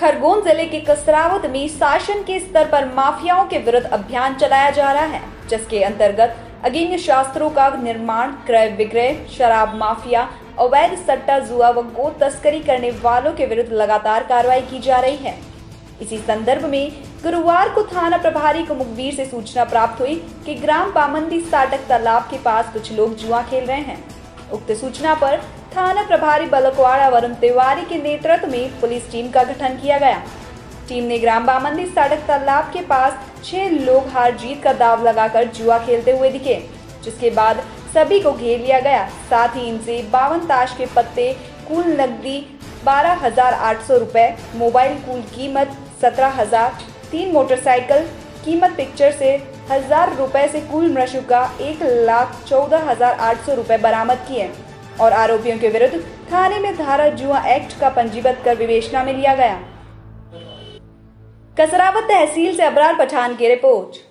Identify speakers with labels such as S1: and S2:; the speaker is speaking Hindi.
S1: खरगोन ज़िले के कसरावत में शासन के स्तर पर माफियाओं के विरुद्ध अभियान चलाया जा रहा है, जिसके अंतर्गत अगिन्य शास्त्रों का निर्माण, क्रय विक्रय, शराब माफिया, अवैध सट्टा, जुआ व गो तस्करी करने वालों के विरुद्ध लगातार कार्रवाई की जा रही है। इसी संदर्भ में गुरुवार को थाना प्रभारी को मुखबिर से सूचना प्राप्त हुई कि ग्राम पामंदी साटक तालाब के पास कुछ लोग जुआ खेल रहे हैं। उक्त सूचना पर थाना प्रभारी बलकवाड़ा वरुण तिवारी के नेतृत्व में पुलिस टीम का गठन किया गया। टीम ने ग्राम बामंदी सड़क तालाब के पास छह लोग हार जीत का दाव लगाकर जुआ खेलते हुए दिखे, जिसके बाद सभी को घेर लिया गया। साथ ही इनसे बावन ताश के पत्ते, कुल नकदी बारह हज़ार आठ सौ रुपए, मोबाइल कुल कीमत सत्रह हज़ार, तीन मोटरसाइकिल कीमत पिक्चर से हज़ार रुपए से कुल मृशु का एक लाख चौदह हज़ार आठ सौ रुपए बरामद किए। और आरोपियों के विरुद्ध थाने में धारा जुआ एक्ट का पंजीबद्ध कर विवेचना में लिया गया। कसरावत तहसील से अबरार पठान की रिपोर्ट।